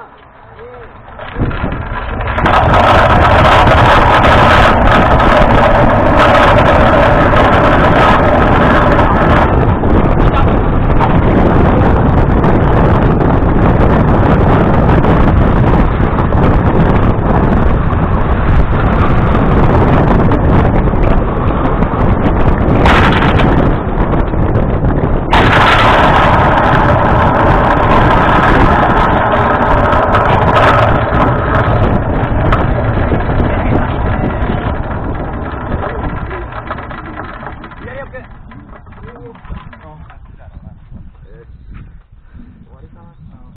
One, two, Ó.